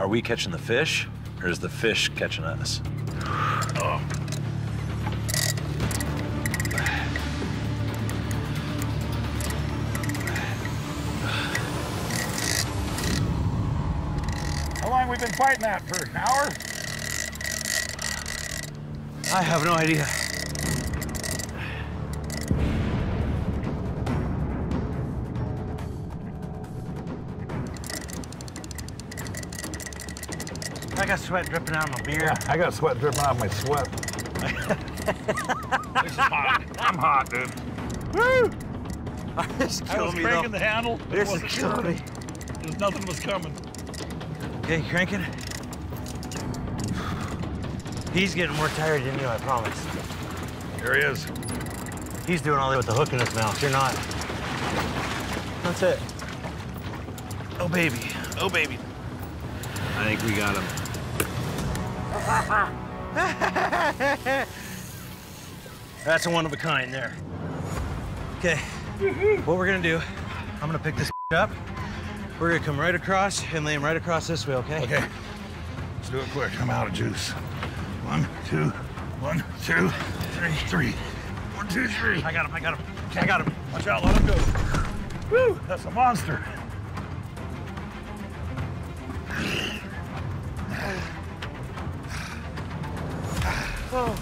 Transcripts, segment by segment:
Are we catching the fish, or is the fish catching us? How long we been fighting that for? An hour? I have no idea. Got sweat dripping out of my beard. I got sweat dripping out of my sweat. this is hot. I'm hot, dude. Woo! This I was me, cranking though. the handle. It This is wasn't killing me. There's nothing was coming. Okay, cranking. He's getting more tired than you, I promise. Here he is. He's doing all that with the hook in his mouth. You're not. That's it. Oh, baby. Oh, baby. I think we got him. That's a one of a kind there. Okay, what we're gonna do, I'm gonna pick this up. We're gonna come right across and lay him right across this way, okay? Okay. Let's do it quick. I'm out of juice. One, two, one, two, three, three. One, two, three. I got him, I got him. I got him. Watch out, let him go. Woo, that's a monster. Oh,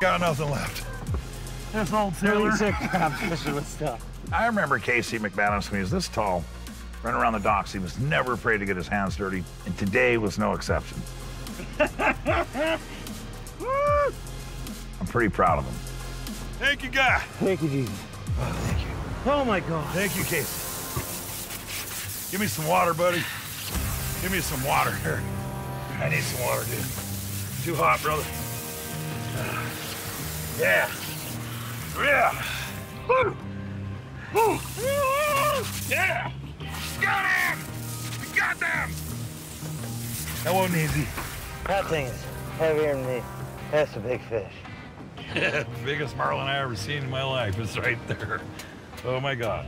got nothing left. This old fishing with stuff. I remember Casey McManus when he was this tall, running around the docks. He was never afraid to get his hands dirty, and today was no exception. I'm pretty proud of him. Thank you, guy. Thank you, Jesus. Oh, thank you. Oh my God. Thank you, Casey. Give me some water, buddy. Give me some water here. I need some water, dude. Too hot, brother. Yeah. Yeah. Woo. Woo. Yeah. Got him. We got them. That wasn't easy. That thing is heavier than me. That's a big fish. Biggest marlin I ever seen in my life is right there. Oh my God.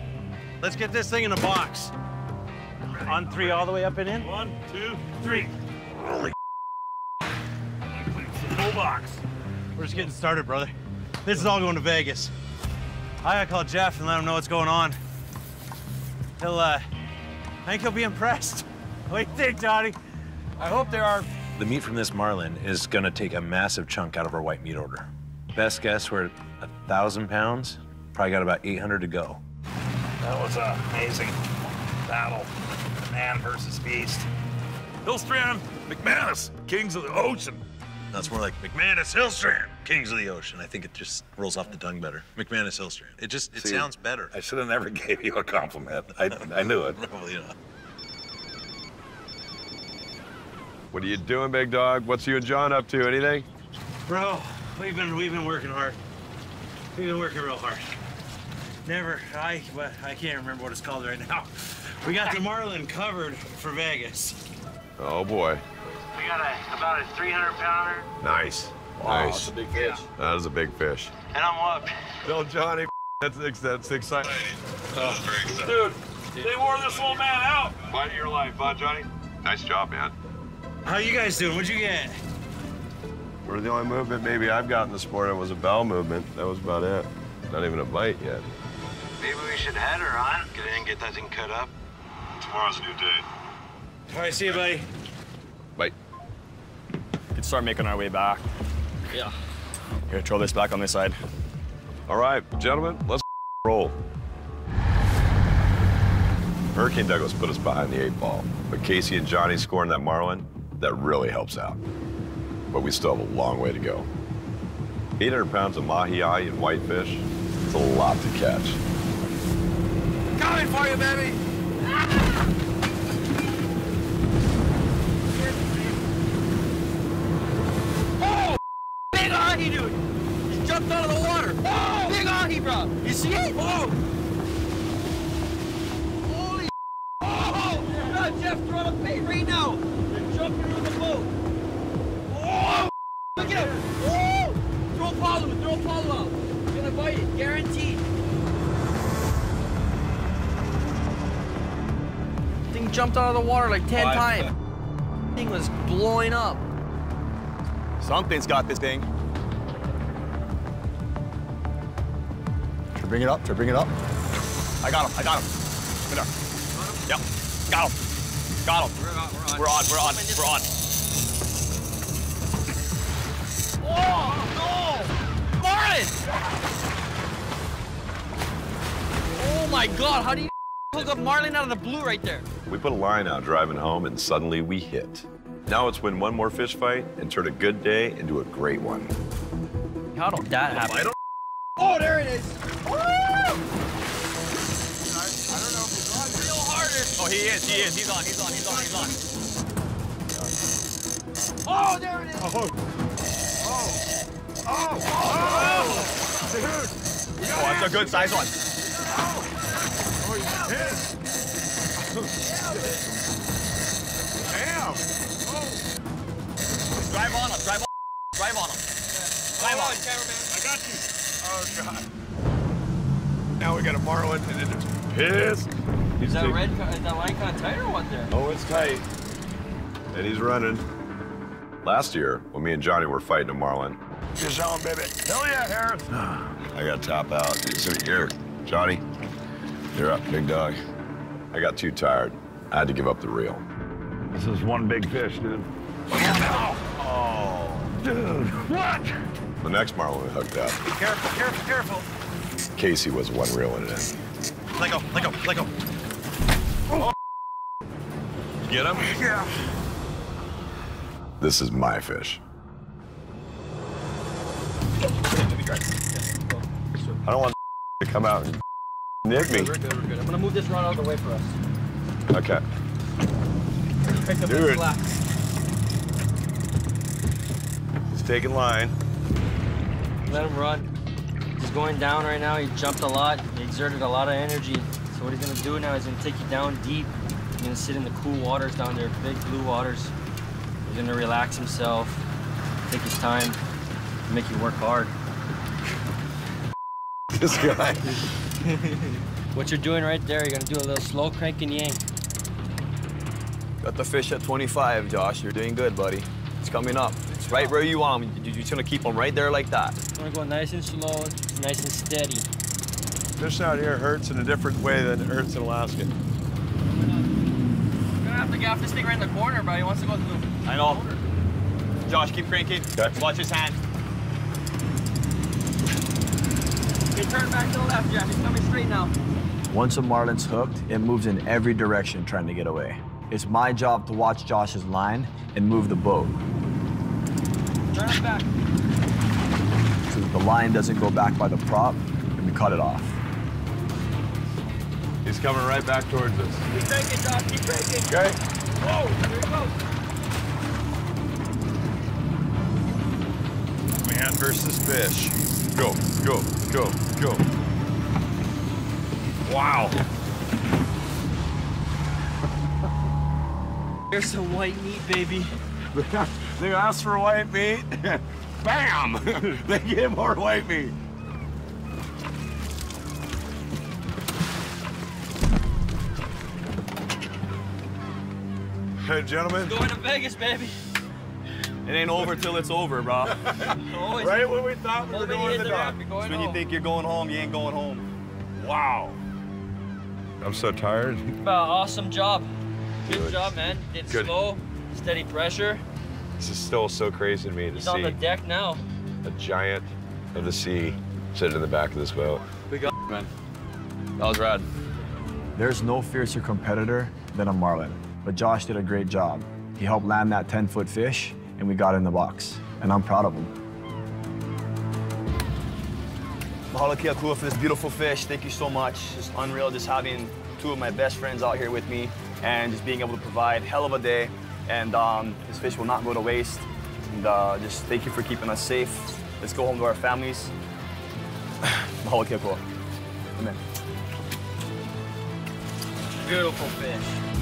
Let's get this thing in a box. On three, all the way up and in. One, two, three. Holy Full box. We're just getting started, brother. This is all going to Vegas. I gotta call Jeff and let him know what's going on. He'll, uh, I think he'll be impressed. What do you think, Johnny? I hope there are. The meat from this marlin is gonna take a massive chunk out of our white meat order. Best guess, we're at a thousand pounds. Probably got about 800 to go. That was an amazing battle. Man versus beast. Hillstrand, McManus, kings of the ocean. That's more like McManus Hillstrand, Kings of the Ocean. I think it just rolls off the tongue better. McManus Hillstrand. It just, it See, sounds better. I should have never gave you a compliment. I, I knew it. Probably not. What are you doing, big dog? What's you and John up to? Anything? Bro, we've been we've been working hard. We've been working real hard. Never, I but I can't remember what it's called right now. We got the Marlin covered for Vegas. Oh boy. We got a about a 300 pounder, Nice. Wow, nice. that's a big fish. That is a big fish. and I'm up. Tell Johnny that's ex- that's exciting. Dude, they wore this little man out. Fight of your life, huh, Johnny? Nice job, man. How you guys doing? What'd you get? We're the only movement maybe I've got in the sport. It was a bell movement. That was about it. Not even a bite yet. Maybe we should head her on. Get in and get that thing cut up. Tomorrow's a new day. All right, see you, buddy. Bite. Could start making our way back. Yeah. Here, throw this back on this side. All right, gentlemen, let's roll. Hurricane Douglas put us behind the eight ball, but Casey and Johnny scoring that Marlin, that really helps out. But we still have a long way to go. 800 pounds of mahi-ai and whitefish, it's a lot to catch. Coming for you, baby. Oh! Big ahi, dude! He jumped out of the water. Oh! Big ahi, bro. You see it? Oh! Holy Oh! God, Jeff, throw the bait right now. They're jumping into the boat. Oh! Look at him. Oh! Throw a throw a out. He's gonna bite it, guaranteed. Jumped out of the water like 10 Five. times. Thing was blowing up. Something's got this thing. Should I bring it up? Should I bring it up? I got him. I got him. Come here. Yep. Got him. Got him. We're on. We're on. We're on. We're on. We're on. Oh, no! Marlin! Oh my god, how do you hook up Marlin out of the blue right there? We put a line out driving home, and suddenly we hit. Now it's win one more fish fight and turn a good day into a great one. How did that happen? Oh, there it is. Real harder. Oh, he is. He is. He's on. He's on. He's on. He's on. Oh, there it is. Oh ho! Oh! Oh. oh! Oh, that's a good size one. Oh. Damn. Drive on him. Drive on. Drive on him. Drive on. I got you. Oh, God. Now we got a marlin, and then it's pissed. Is that red? Is that line kind of tight or what there? Oh, it's tight. And he's running. Last year, when me and Johnny were fighting a marlin, Fish on, baby. Hell yeah, Harris. I got to top out. So here, Johnny, you're up, big dog. I got too tired. I had to give up the reel. This is one big fish, dude. Oh. Dude, what? The next marlin we hooked up, Careful, careful, careful. Casey was the one reeling it in. Let go, let go, let go. Oh, Get him? Yeah. This is my fish. I don't want to come out and nip me. We're good, we're good. I'm gonna move this rod out of the way for us. Okay. Pick up Do it. slack. He's taking line. Let him run. He's going down right now. He jumped a lot. He exerted a lot of energy. So what he's gonna do now is gonna take you down deep. He's gonna sit in the cool waters down there, big blue waters. He's gonna relax himself, take his time, make you work hard. This guy. What you're doing right there, you're gonna do a little slow crank and yank. Got the fish at 25, Josh. You're doing good, buddy. It's coming up. It's right where you want him. You're just gonna keep him right there like that. You wanna go nice and slow, nice and steady. Fish out here hurts in a different way than it hurts in Alaska. You're gonna have to gaff this thing right in the corner, bro. He wants to go to the I know. Josh, keep cranking. Okay. Watch his hand. Okay, turn back to the left, Jeff. He's coming straight now. Once a marlin's hooked, it moves in every direction trying to get away. It's my job to watch Josh's line and move the boat Turn it back. so that the line doesn't go back by the prop and we cut it off. He's coming right back towards us. Keep cranking, Josh. Keep cranking. Okay. Whoa, there he goes. Versus fish. Go, go, go, go. Wow. There's some white meat, baby. they asked for white meat. Bam! they get more white meat. Hey, gentlemen. Going to Vegas, baby. It ain't over till it's over, bro. Always. Right when we thought we were Well, then going to the the dock. ramp, you're going It's when you think you're going home, you ain't going home. Wow. I'm so tired. Uh, awesome job. Good, Good. job, man. Did Good. slow, steady pressure. This is still so crazy to me to He's on the deck now. a giant of the sea sitting in the back of this boat. We got man. That was rad. There's no fiercer competitor than a marlin, but Josh did a great job. He helped land that 10 foot fish and we got in the box. And I'm proud of him. Mahalo ke Akua for this beautiful fish. Thank you so much. It's unreal just having two of my best friends out here with me and just being able to provide hell of a day. And um, this fish will not go to waste. And uh, just thank you for keeping us safe. Let's go home to our families. Mahalo ke Akua. Amen. Beautiful fish.